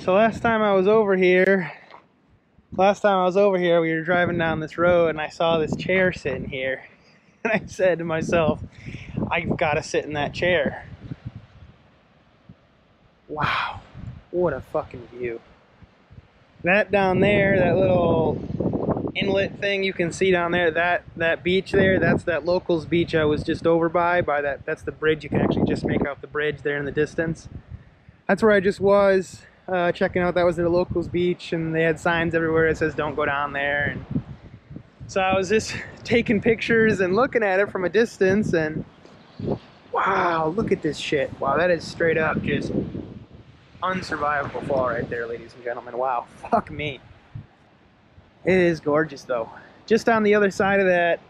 So last time I was over here, last time I was over here, we were driving down this road and I saw this chair sitting here. And I said to myself, I've got to sit in that chair. Wow, what a fucking view. That down there, that little inlet thing you can see down there, that that beach there, that's that locals beach I was just over by, by that that's the bridge. You can actually just make out the bridge there in the distance. That's where I just was uh, checking out. That was their locals beach and they had signs everywhere that says don't go down there. And so I was just taking pictures and looking at it from a distance and wow, look at this shit. Wow, that is straight up just unsurvivable fall right there, ladies and gentlemen. Wow, fuck me. It is gorgeous though. Just on the other side of that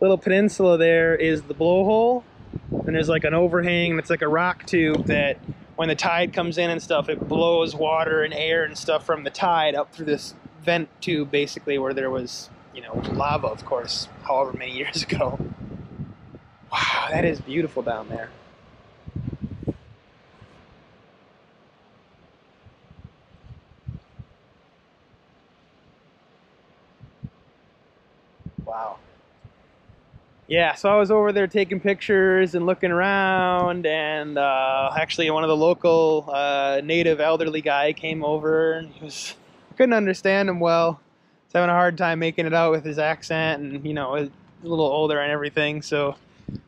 little peninsula there is the blowhole. And there's like an overhang that's like a rock tube that when the tide comes in and stuff, it blows water and air and stuff from the tide up through this vent tube basically where there was, you know, lava, of course, however many years ago. Wow, that is beautiful down there. Wow. Yeah, so I was over there taking pictures and looking around, and uh, actually one of the local uh, native elderly guy came over, and he was couldn't understand him well. He's having a hard time making it out with his accent, and you know, a little older and everything. So,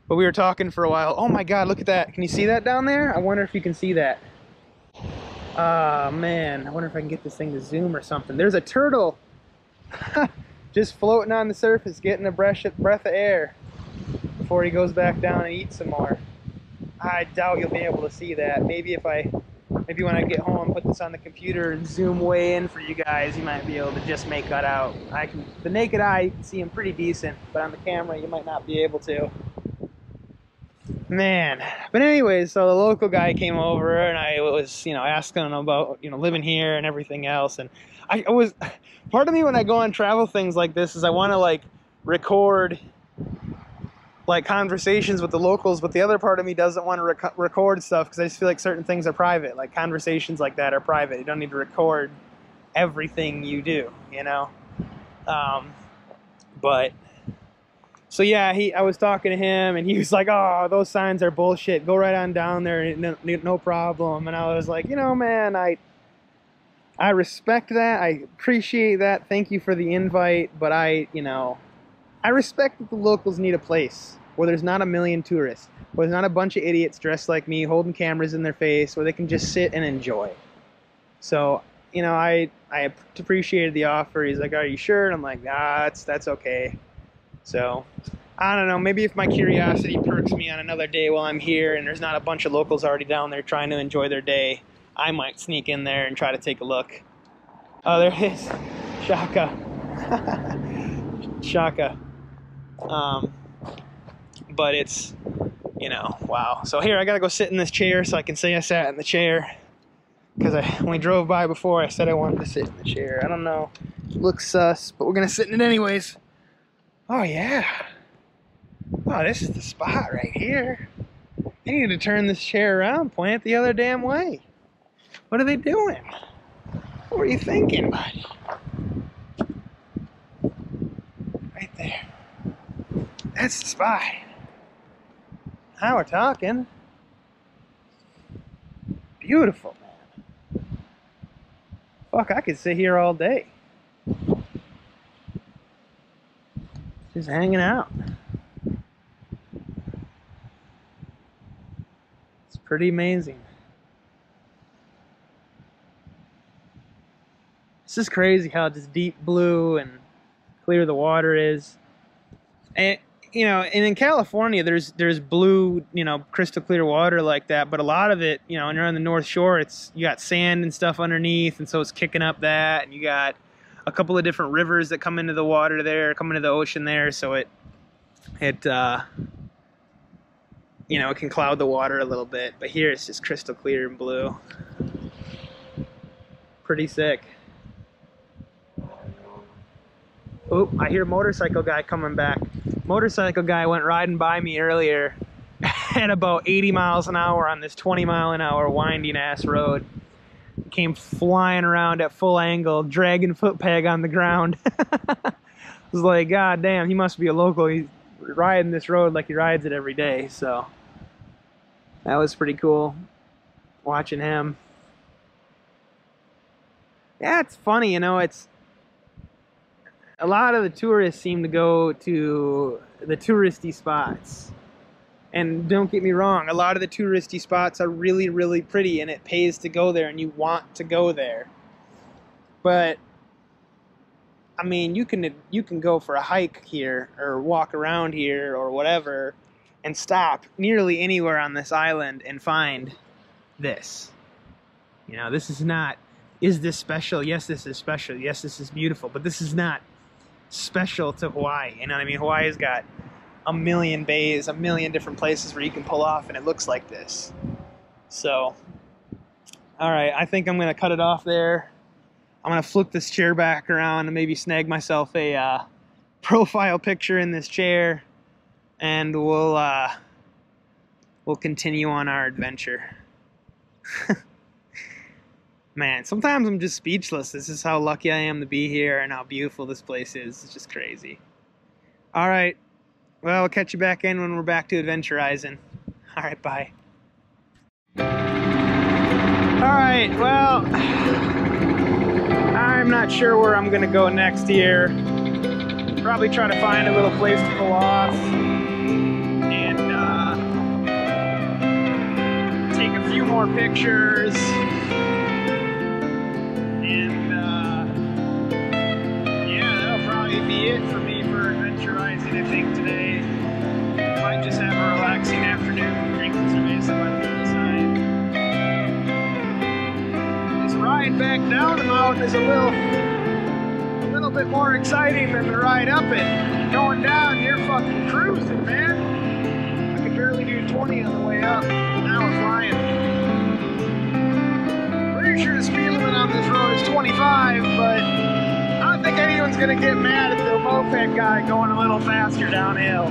but we were talking for a while. Oh my God, look at that! Can you see that down there? I wonder if you can see that. Ah man, I wonder if I can get this thing to zoom or something. There's a turtle, just floating on the surface, getting a breath of air before he goes back down and eats some more. I doubt you'll be able to see that. Maybe if I, maybe when I get home, put this on the computer and zoom way in for you guys, you might be able to just make that out. I can, the naked eye, you can see him pretty decent, but on the camera, you might not be able to. Man, but anyways, so the local guy came over and I was, you know, asking him about, you know, living here and everything else. And I was, part of me when I go on travel things like this is I want to like record like conversations with the locals, but the other part of me doesn't want to rec record stuff because I just feel like certain things are private. Like conversations like that are private. You don't need to record everything you do, you know. Um, but so yeah, he I was talking to him and he was like, "Oh, those signs are bullshit. Go right on down there, no, no problem." And I was like, "You know, man, I." I respect that. I appreciate that. Thank you for the invite, but I, you know, I respect that the locals need a place where there's not a million tourists, where there's not a bunch of idiots dressed like me holding cameras in their face, where they can just sit and enjoy. So, you know, I I appreciated the offer. He's like, "Are you sure?" And I'm like, "Ah, that's that's okay." So, I don't know. Maybe if my curiosity perks me on another day while I'm here, and there's not a bunch of locals already down there trying to enjoy their day, I might sneak in there and try to take a look. Oh, there it is, Shaka. Shaka. Um, but it's, you know, wow. So here, I gotta go sit in this chair so I can say I sat in the chair. Because I, when we drove by before, I said I wanted to sit in the chair. I don't know. Looks sus, but we're gonna sit in it anyways. Oh, yeah. Oh, this is the spot right here. They need to turn this chair around, point it the other damn way. What are they doing? What were you thinking, buddy? Right there. That's the spot. Now we're talking. Beautiful, man. Fuck, I could sit here all day. Just hanging out. It's pretty amazing. It's just crazy how just deep blue and clear the water is. And you know, and in California, there's there's blue, you know, crystal clear water like that. But a lot of it, you know, when you're on the North Shore, it's you got sand and stuff underneath, and so it's kicking up that, and you got a couple of different rivers that come into the water there, come into the ocean there, so it it uh, you know it can cloud the water a little bit. But here it's just crystal clear and blue. Pretty sick. Oh, I hear motorcycle guy coming back motorcycle guy went riding by me earlier at about 80 miles an hour on this 20 mile an hour winding ass road. came flying around at full angle, dragging foot peg on the ground. I was like, God damn, he must be a local. He's riding this road like he rides it every day. So that was pretty cool watching him. Yeah, it's funny, you know, it's a lot of the tourists seem to go to the touristy spots. And don't get me wrong, a lot of the touristy spots are really, really pretty and it pays to go there and you want to go there. But I mean, you can you can go for a hike here or walk around here or whatever and stop nearly anywhere on this island and find this. You know, this is not is this special? Yes, this is special. Yes, this is beautiful, but this is not special to Hawaii. You know what I mean? Hawaii's got a million bays, a million different places where you can pull off and it looks like this. So, all right, I think I'm going to cut it off there. I'm going to flip this chair back around and maybe snag myself a uh, profile picture in this chair and we'll uh, we'll continue on our adventure. Man, sometimes I'm just speechless. This is how lucky I am to be here and how beautiful this place is. It's just crazy. All right. Well, I'll catch you back in when we're back to adventurizing. All right, bye. All right, well, I'm not sure where I'm going to go next here. Probably try to find a little place to pull off and uh, take a few more pictures. It for me for adventurizing, I think, today. Might just have a relaxing afternoon, drinking some by the poolside. This ride back down the mountain is a little, a little bit more exciting than the ride up it. Going down, you're fucking cruising, man. I could barely do 20 on the way up. Now we're flying. Pretty sure the speed limit on this road is 25, but don't think anyone's gonna get mad at the moped guy going a little faster downhill.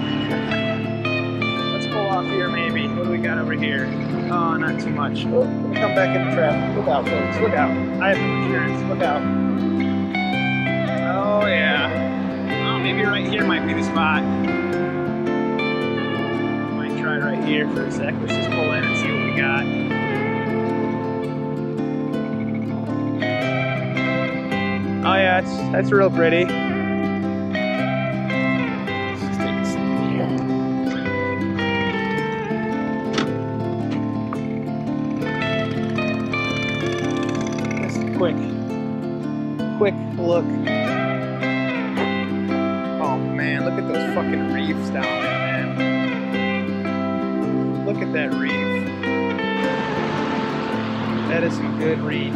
Let's pull off here maybe. What do we got over here? Oh, not too much. Oh, come back into traffic. Look out, folks. Look out. I have insurance. Look out. Oh, yeah. Oh, maybe right here might be the spot. Might try right here for a sec. Let's just pull in and see what we got. Oh yeah, that's that's real pretty. Just a quick, quick look. Oh man, look at those fucking reefs down there, man. Look at that reef. That is some good reef.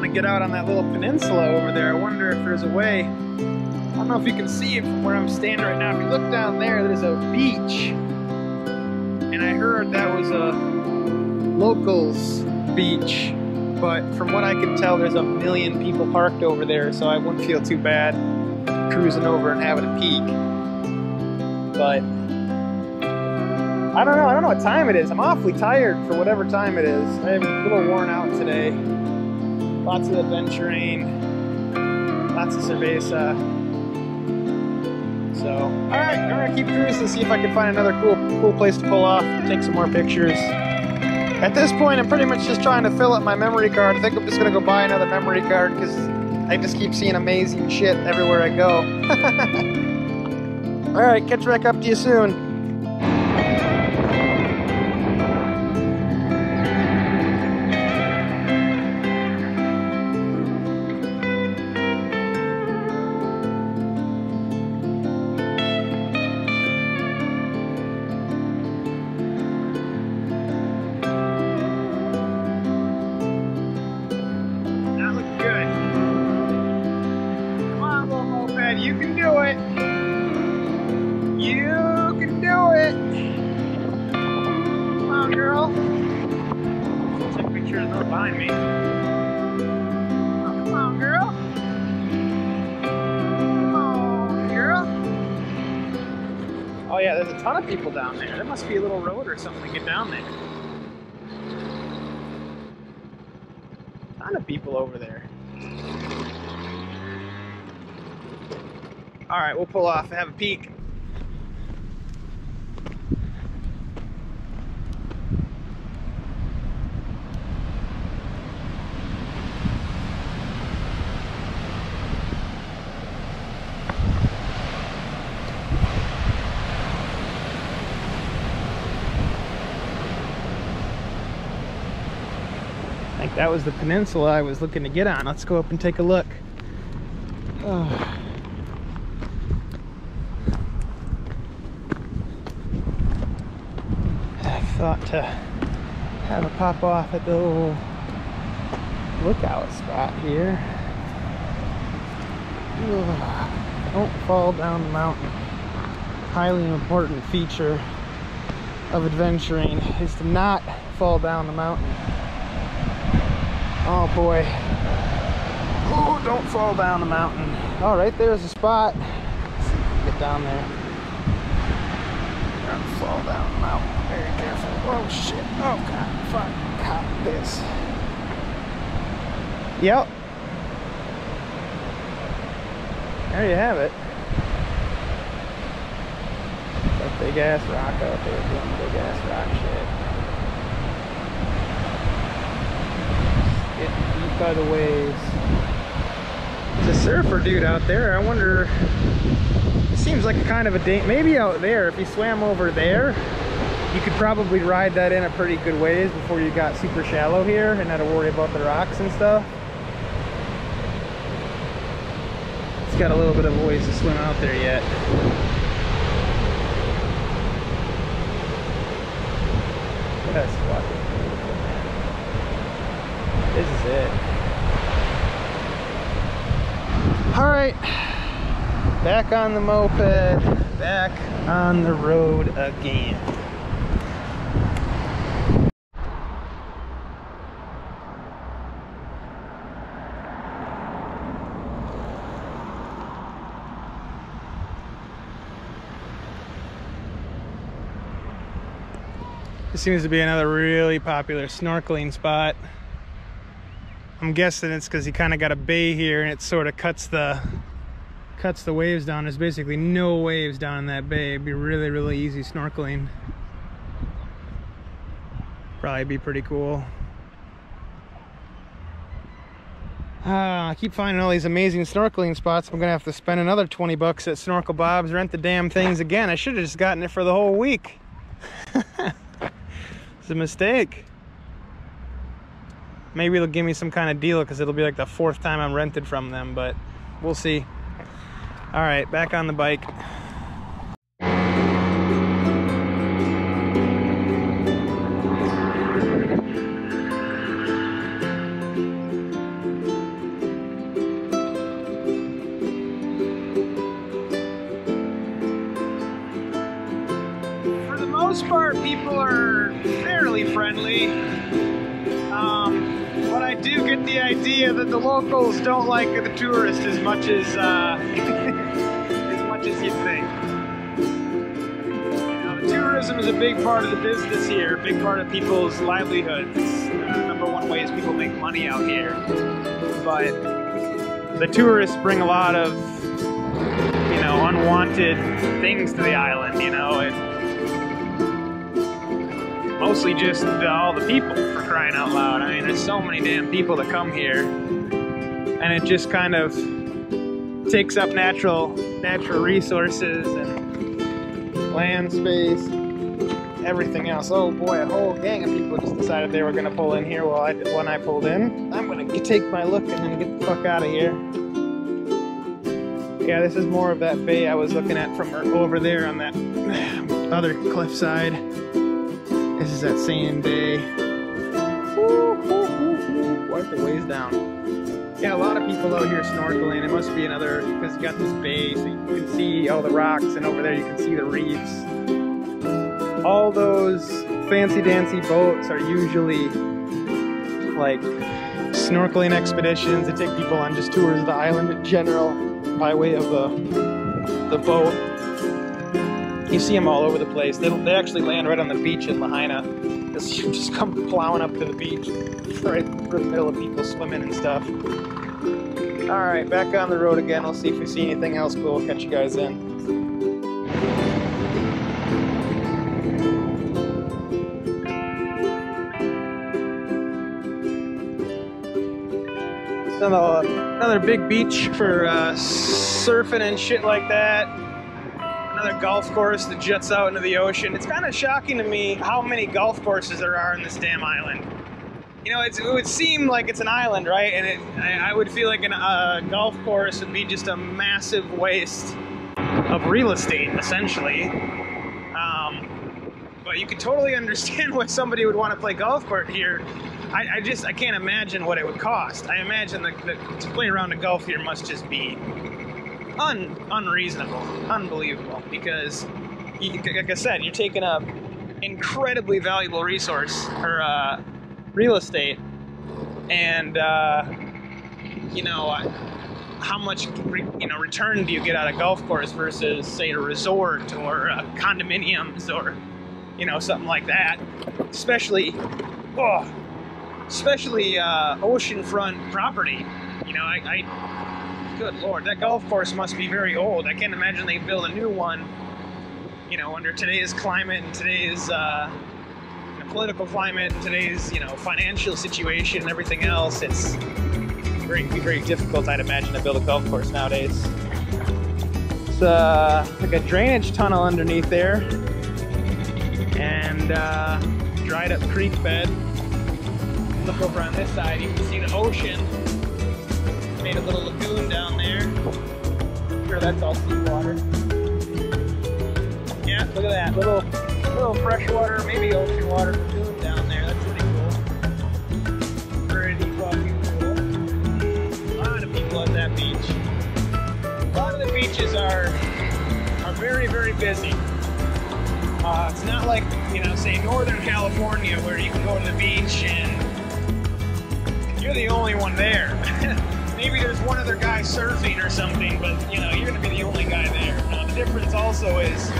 Want to get out on that little peninsula over there. I wonder if there's a way. I don't know if you can see it from where I'm standing right now. If you look down there, there's a beach. And I heard that was a locals beach. But from what I can tell, there's a million people parked over there, so I wouldn't feel too bad cruising over and having a peek. But I don't know. I don't know what time it is. I'm awfully tired for whatever time it is. I'm a little worn out today lots of adventuring, lots of cerveza. So, all right, I'm gonna keep cruising, and see if I can find another cool, cool place to pull off, take some more pictures. At this point, I'm pretty much just trying to fill up my memory card. I think I'm just gonna go buy another memory card because I just keep seeing amazing shit everywhere I go. all right, catch back up to you soon. Must be a little road or something to get down there. A ton of people over there. All right, we'll pull off and have a peek. That was the peninsula I was looking to get on. Let's go up and take a look. Oh. I thought to have a pop off at the little lookout spot here. Ugh. Don't fall down the mountain. Highly important feature of adventuring is to not fall down the mountain. Oh boy. Oh, don't fall down the mountain. Oh, right there's a spot. Let's see if we can get down there. Don't fall down the mountain. Very careful. Oh shit. Oh god. Fuck. God, this. Yep. There you have it. That big ass rock up there big ass rock shit. Getting beat by the waves. There's a surfer dude out there. I wonder, it seems like a kind of a day, maybe out there, if you swam over there, you could probably ride that in a pretty good ways before you got super shallow here and had to worry about the rocks and stuff. It's got a little bit of a ways to swim out there yet. That's fucking. This is it. All right, back on the moped, back on the road again. This seems to be another really popular snorkeling spot. I'm guessing it's because he kind of got a bay here and it sort of cuts the cuts the waves down. There's basically no waves down in that bay. It'd be really, really easy snorkeling. Probably be pretty cool. Ah, I keep finding all these amazing snorkeling spots. I'm gonna have to spend another 20 bucks at Snorkel Bob's, rent the damn things again. I should have just gotten it for the whole week. it's a mistake. Maybe they'll give me some kind of deal because it'll be like the fourth time I'm rented from them, but we'll see. All right, back on the bike. I do get the idea that the locals don't like the tourists as much as uh, as much as you think. Tourism is a big part of the business here, a big part of people's livelihoods. Uh, number one way is people make money out here. But the tourists bring a lot of you know unwanted things to the island. You know. It, mostly just uh, all the people crying out loud. I mean, there's so many damn people that come here, and it just kind of takes up natural natural resources and land space, everything else. Oh boy, a whole gang of people just decided they were gonna pull in here while I when I pulled in. I'm gonna take my look and then get the fuck out of here. Yeah, this is more of that bay I was looking at from er, over there on that other cliffside. This is that sand bay. Wipe the waves down. Yeah, a lot of people out here snorkeling. It must be another, because you got this bay, so you can see all the rocks, and over there you can see the reefs. All those fancy dancy boats are usually like snorkeling expeditions. They take people on just tours of the island in general by way of the, the boat. You see them all over the place. They, they actually land right on the beach in Lahaina. You just come plowing up to the beach, right through the middle of people swimming and stuff. All right, back on the road again. We'll see if we see anything else cool. We'll catch you guys in. Another, another big beach for uh, surfing and shit like that. Another golf course that juts out into the ocean. It's kind of shocking to me how many golf courses there are in this damn island. You know, it would seem like it's an island, right? And it, I, I, would feel like a uh, golf course would be just a massive waste of real estate, essentially. Um, but you could totally understand why somebody would want to play golf court here I, I, just I can't imagine what it would cost. I imagine that, to play around a golf here must just be un, unreasonable, unbelievable. Because, you, like I said, you're taking up incredibly valuable resource or uh, real estate, and uh, you know how much you know return do you get out of golf course versus say a resort or uh, condominiums or you know something like that. Especially, oh, especially uh, oceanfront property. You know, I, I, good lord, that golf course must be very old. I can't imagine they build a new one. You know, under today's climate and today's uh, political climate, today's you know financial situation and everything else, it's very very difficult. I'd imagine to build a golf course nowadays. It's uh, like a drainage tunnel underneath there, and uh, dried up creek bed look over on this side, you can see the ocean. Made a little lagoon down there. I'm sure that's all seawater. Yeah, look at that. Little little freshwater, maybe ocean water lagoon down there. That's pretty cool. Pretty fucking cool. A lot of people at that beach. A lot of the beaches are are very, very busy. Uh, it's not like, you know, say Northern California where you can go to the beach and you're the only one there. Maybe there's one other guy surfing or something, but you know, you're gonna be the only guy there. Now the difference also is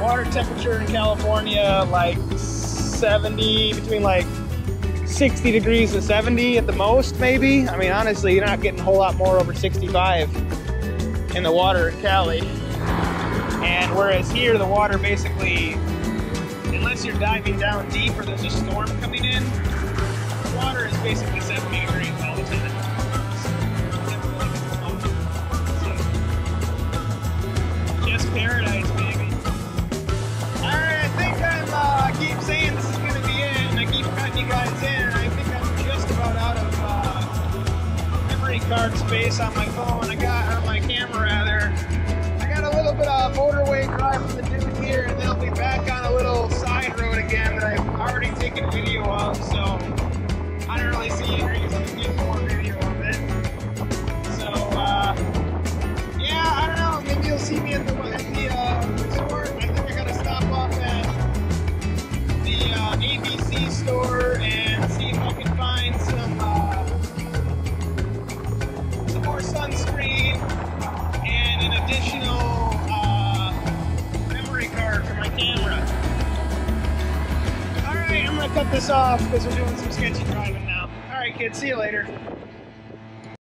water temperature in California like 70, between like 60 degrees and 70 at the most, maybe. I mean, honestly, you're not getting a whole lot more over 65 in the water in Cali. And whereas here, the water basically, unless you're diving down deep or there's a storm coming in, the water is basically 70 degrees all the time. Just paradise, 90 guys in, and I think I'm just about out of uh, memory card space on my phone. I got on my camera rather. I got a little bit of motorway drive from the dude here, and they'll be back on a little side road again that I've already taken video of. So. This off because we're doing some sketchy driving now. Alright kids, see you later.